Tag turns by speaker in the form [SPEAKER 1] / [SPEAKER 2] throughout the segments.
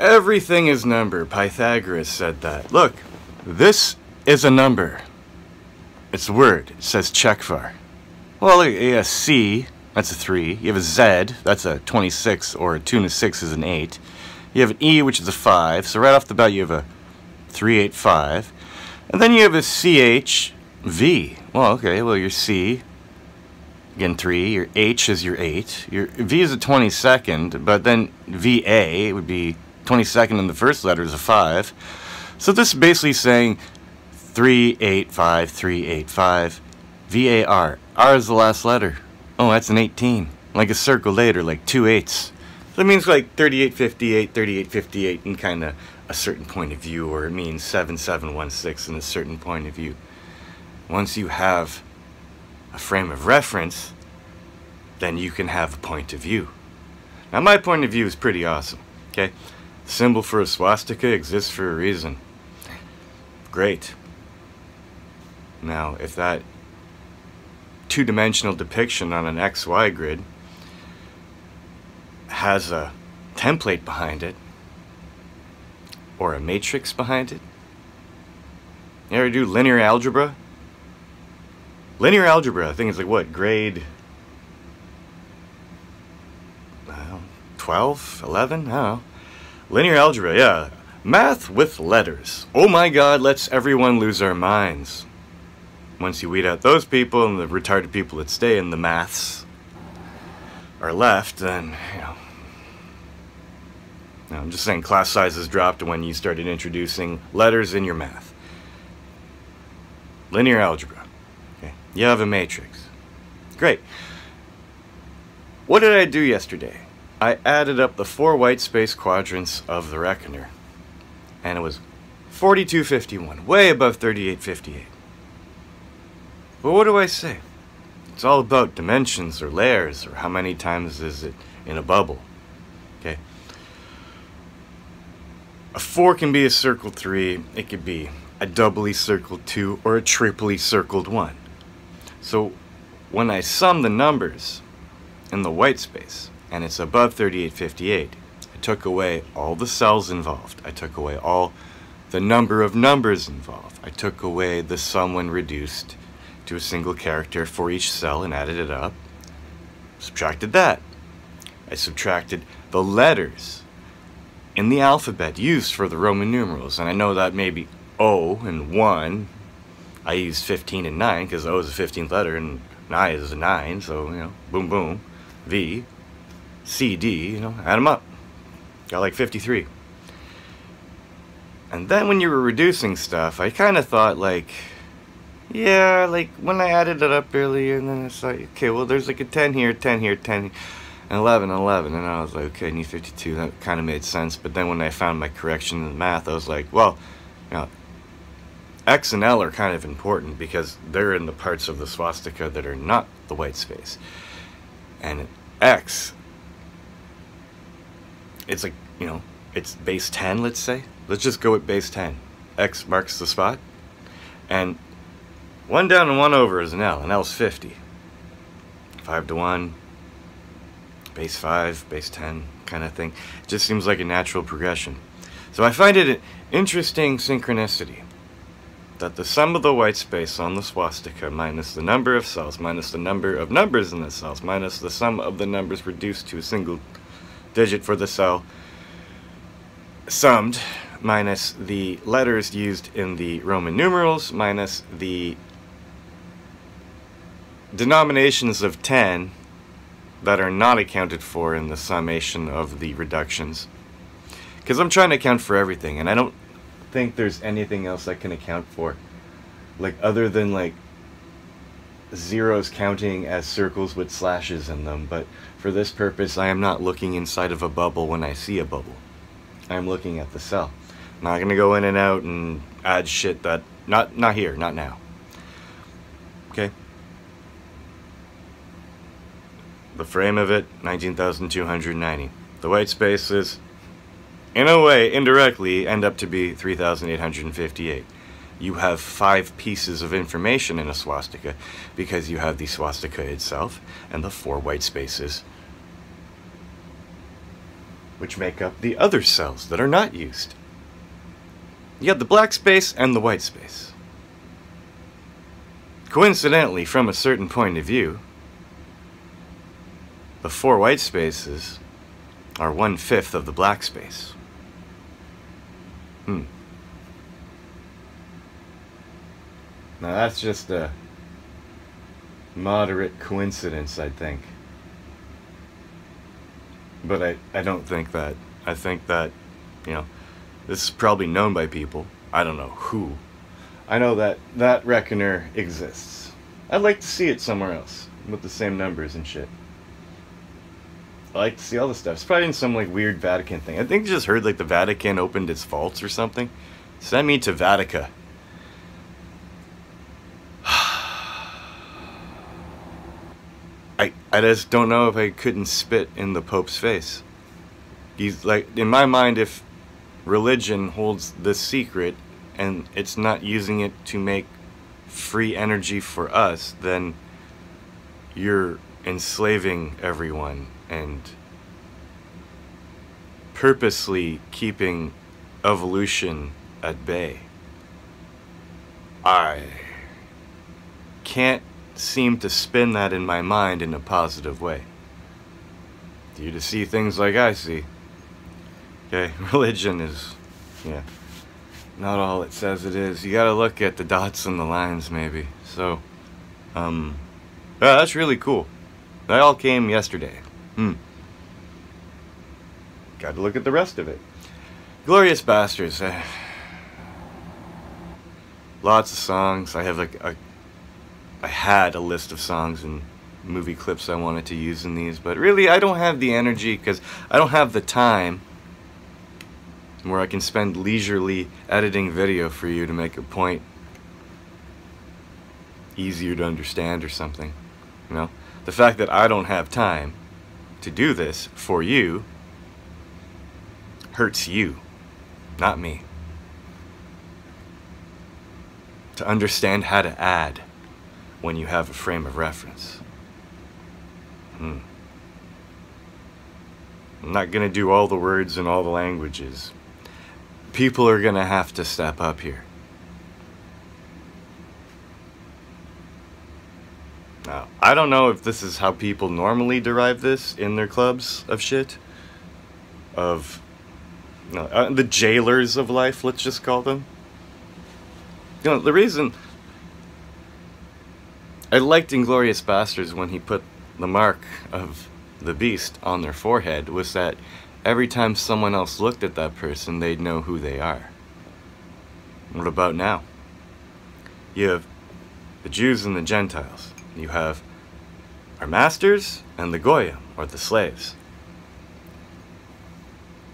[SPEAKER 1] Everything is number. Pythagoras said that. Look, this is a number. It's a word. It says Czechvar. Well, look, you have a C, that's a 3. You have a Z, that's a 26, or a 2 and a 6 is an 8. You have an E, which is a 5. So right off the bat, you have a 385. And then you have a CH, V. Well, okay, well, your C, again 3. Your H is your 8. Your V is a 22nd, but then VA would be 22nd and the first letter is a 5. So this is basically saying 385, 385, VAR. R is the last letter. Oh, that's an 18. Like a circle later, like two eights. So it means like 3858, 3858 in kind of a certain point of view, or it means 7716 in a certain point of view. Once you have a frame of reference, then you can have a point of view. Now my point of view is pretty awesome, okay? Symbol for a swastika exists for a reason. Great. Now, if that two-dimensional depiction on an XY grid has a template behind it, or a matrix behind it, you ever do linear algebra? Linear algebra, I think it's like what, grade 12, 11? I don't know. Linear algebra, yeah. Math with letters. Oh my god, let's everyone lose our minds. Once you weed out those people and the retarded people that stay in the maths are left, then, you know. No, I'm just saying class sizes dropped when you started introducing letters in your math. Linear algebra. Okay. You have a matrix. Great. What did I do yesterday? I added up the four white space quadrants of the reckoner, and it was 4251, way above 3858. But what do I say? It's all about dimensions or layers or how many times is it in a bubble. Okay. A 4 can be a circled 3, it could be a doubly circled 2 or a triply circled 1. So when I sum the numbers in the white space, and it's above 3858. I took away all the cells involved. I took away all the number of numbers involved. I took away the sum when reduced to a single character for each cell and added it up. Subtracted that. I subtracted the letters in the alphabet used for the Roman numerals. And I know that maybe O and 1. I used 15 and 9 because O is a 15th letter and 9 is a 9. So, you know, boom, boom. V, CD, you know, add them up. Got like 53. And then when you were reducing stuff, I kind of thought like, yeah, like when I added it up earlier, and then it's like, okay, well, there's like a 10 here, 10 here, 10, and 11, 11. And I was like, okay, I need 52. That kind of made sense. But then when I found my correction in the math, I was like, well, you know, X and L are kind of important because they're in the parts of the swastika that are not the white space. And X it's like, you know, it's base 10, let's say. Let's just go with base 10. X marks the spot. And 1 down and 1 over is an L, and L is 50. 5 to 1, base 5, base 10 kind of thing. It just seems like a natural progression. So I find it an interesting synchronicity that the sum of the white space on the swastika minus the number of cells minus the number of numbers in the cells minus the sum of the numbers reduced to a single digit for the cell summed minus the letters used in the Roman numerals minus the denominations of 10 that are not accounted for in the summation of the reductions. Because I'm trying to account for everything, and I don't think there's anything else I can account for. Like, other than, like, zeros counting as circles with slashes in them, but for this purpose I am not looking inside of a bubble when I see a bubble. I am looking at the cell. I'm not gonna go in and out and add shit that, not, not here, not now. Okay? The frame of it, 19,290. The white spaces, in a way, indirectly, end up to be 3,858 you have five pieces of information in a swastika because you have the swastika itself and the four white spaces which make up the other cells that are not used. You have the black space and the white space. Coincidentally, from a certain point of view, the four white spaces are one fifth of the black space. Hmm. Now that's just a moderate coincidence, I think. But I, I don't think that. I think that, you know, this is probably known by people. I don't know who. I know that that reckoner exists. I'd like to see it somewhere else with the same numbers and shit. I like to see all the stuff. It's probably in some like weird Vatican thing. I think I just heard like the Vatican opened its vaults or something. Send me to Vatica. I just don't know if I couldn't spit in the Pope's face. He's like in my mind if religion holds this secret and it's not using it to make free energy for us, then you're enslaving everyone and purposely keeping evolution at bay. I can't seem to spin that in my mind in a positive way. You to see things like I see. Okay, religion is, yeah, not all it says it is. You gotta look at the dots and the lines, maybe. So, um, yeah, that's really cool. They all came yesterday. Hmm. Gotta look at the rest of it. Glorious Bastards. Uh, lots of songs. I have like a I had a list of songs and movie clips I wanted to use in these, but really I don't have the energy because I don't have the time where I can spend leisurely editing video for you to make a point easier to understand or something. You know, the fact that I don't have time to do this for you hurts you, not me. To understand how to add when you have a frame of reference. Hmm. I'm not going to do all the words in all the languages. People are going to have to step up here. Now, I don't know if this is how people normally derive this in their clubs of shit. Of uh, the jailers of life, let's just call them. You know, the reason I liked Inglourious Basterds when he put the mark of the beast on their forehead was that every time someone else looked at that person, they'd know who they are. What about now? You have the Jews and the Gentiles. You have our masters and the Goyim, or the slaves.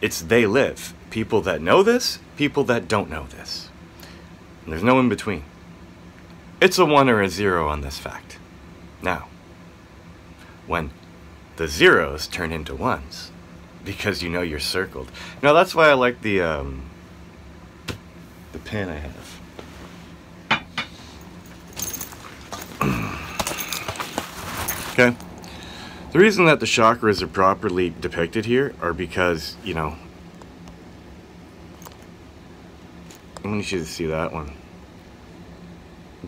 [SPEAKER 1] It's they live. People that know this, people that don't know this. And there's no in between. It's a 1 or a 0 on this fact. Now, when the zeros turn into ones, because you know you're circled. Now that's why I like the, um, the pen I have. okay. The reason that the chakras are properly depicted here are because, you know, I want you to see that one.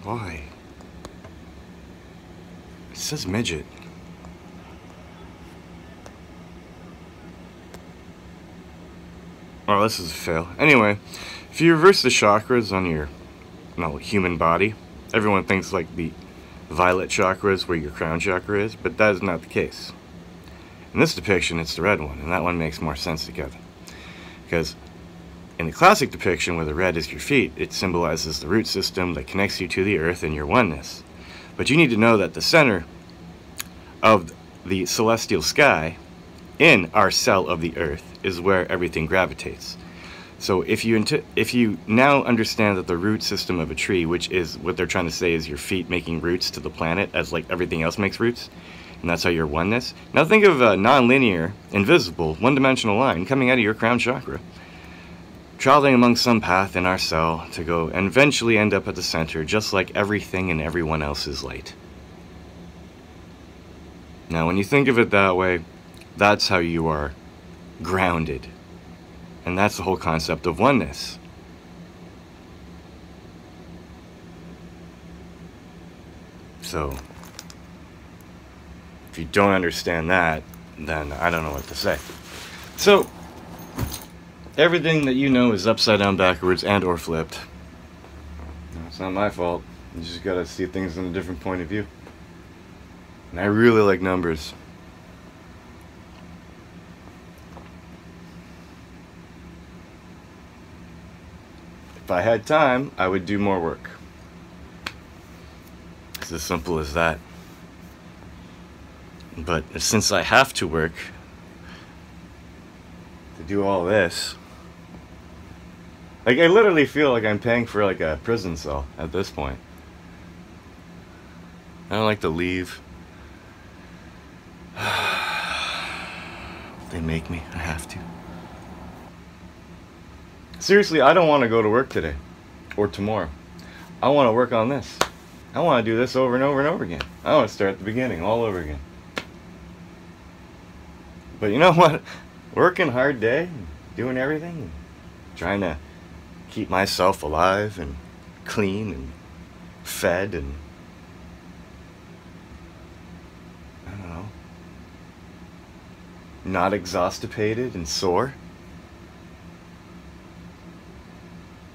[SPEAKER 1] Why? It says midget. Oh, this is a fail. Anyway, if you reverse the chakras on your no, human body, everyone thinks like the violet chakra is where your crown chakra is, but that is not the case. In this depiction, it's the red one, and that one makes more sense together. Because in the classic depiction, where the red is your feet, it symbolizes the root system that connects you to the earth and your oneness. But you need to know that the center of the celestial sky in our cell of the earth is where everything gravitates. So if you if you now understand that the root system of a tree, which is what they're trying to say is your feet making roots to the planet as like everything else makes roots, and that's how your oneness. Now think of a non-linear, invisible, one-dimensional line coming out of your crown chakra traveling along some path in our cell to go and eventually end up at the center, just like everything and everyone else is light. Now, when you think of it that way, that's how you are grounded. And that's the whole concept of oneness. So, if you don't understand that, then I don't know what to say. So, everything that you know is upside down, backwards, and or flipped. It's not my fault. You just gotta see things from a different point of view. And I really like numbers. If I had time, I would do more work. It's as simple as that. But since I have to work to do all this, like I literally feel like I'm paying for like a prison cell at this point. I don't like to leave. they make me. I have to. Seriously, I don't want to go to work today or tomorrow. I want to work on this. I want to do this over and over and over again. I want to start at the beginning all over again. But you know what? Working hard day, doing everything, trying to keep myself alive and clean and fed and I don't know, not exhaustipated and sore.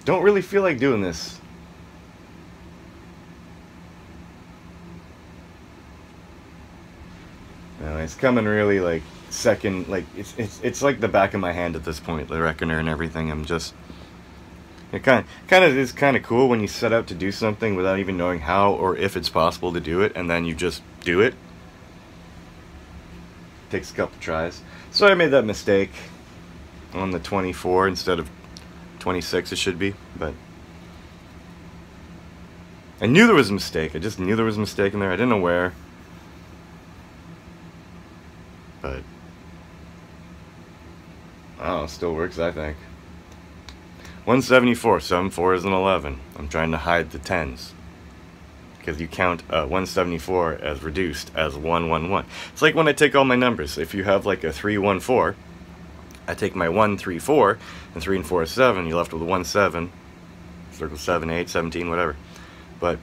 [SPEAKER 1] Don't really feel like doing this. No, it's coming really like second, like it's it's it's like the back of my hand at this point, the reckoner and everything. I'm just it kind of kind of is kind of cool when you set out to do something without even knowing how or if it's possible to do it, and then you just do it. Takes a couple tries. So I made that mistake on the 24 instead of 26 it should be, but I knew there was a mistake. I just knew there was a mistake in there. I didn't know where. But oh, still works, I think. 174, 7 4 is an 11. I'm trying to hide the 10s. Because you count uh, 174 as reduced as 111. It's like when I take all my numbers. If you have like a 314, I take my 1, 3, 4, and 3 and 4 is 7. You're left with a 1, 7. Circle 7, 8, 17, whatever. But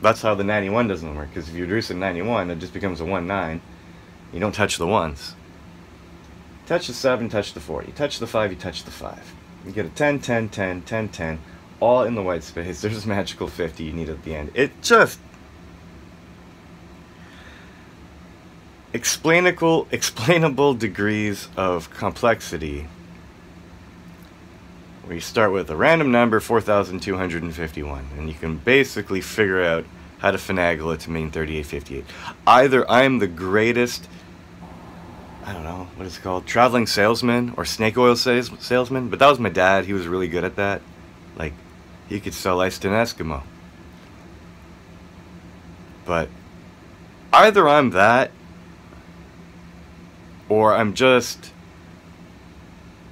[SPEAKER 1] that's how the 91 doesn't work. Because if you reduce a 91, it just becomes a 1, 9. You don't touch the 1s. Touch the 7, touch the 4. You touch the 5, you touch the 5. You get a 10, 10, 10, 10, 10, all in the white space. There's this magical 50 you need at the end. It just explainable explainable degrees of complexity you start with a random number 4251 and you can basically figure out how to finagle it to mean 3858 either i'm the greatest i don't know what it's called traveling salesman or snake oil sales, salesman but that was my dad he was really good at that like he could sell ice to an eskimo but either i'm that or I'm just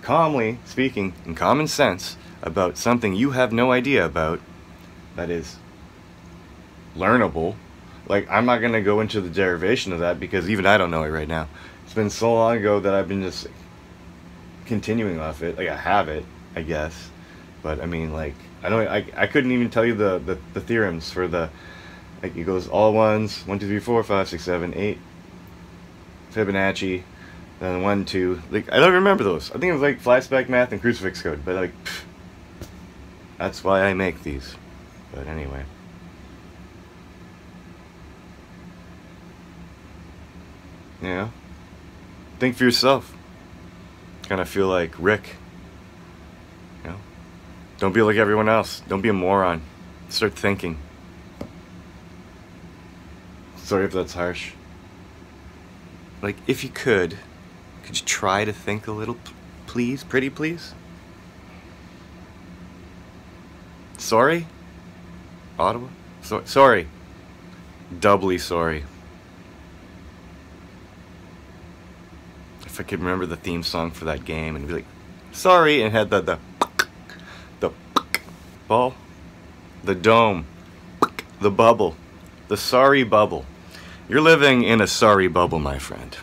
[SPEAKER 1] calmly speaking in common sense about something you have no idea about that is learnable. Like, I'm not going to go into the derivation of that because even I don't know it right now. It's been so long ago that I've been just continuing off it. Like, I have it, I guess. But, I mean, like, I don't, I, I couldn't even tell you the, the, the theorems for the, like, it goes all ones, 1, 2, 3, 4, 5, 6, 7, 8, Fibonacci, then one, two. Like I don't remember those. I think it was like flashback math and crucifix code. But like, pff, that's why I make these. But anyway. Yeah. Think for yourself. Kind of feel like Rick. You know? Don't be like everyone else. Don't be a moron. Start thinking. Sorry if that's harsh. Like, if you could, could you try to think a little, please? Pretty please? Sorry? Ottawa? So sorry. Doubly sorry. If I could remember the theme song for that game and be like, sorry, and had the, the, the ball, the dome, the bubble, the sorry bubble. You're living in a sorry bubble, my friend.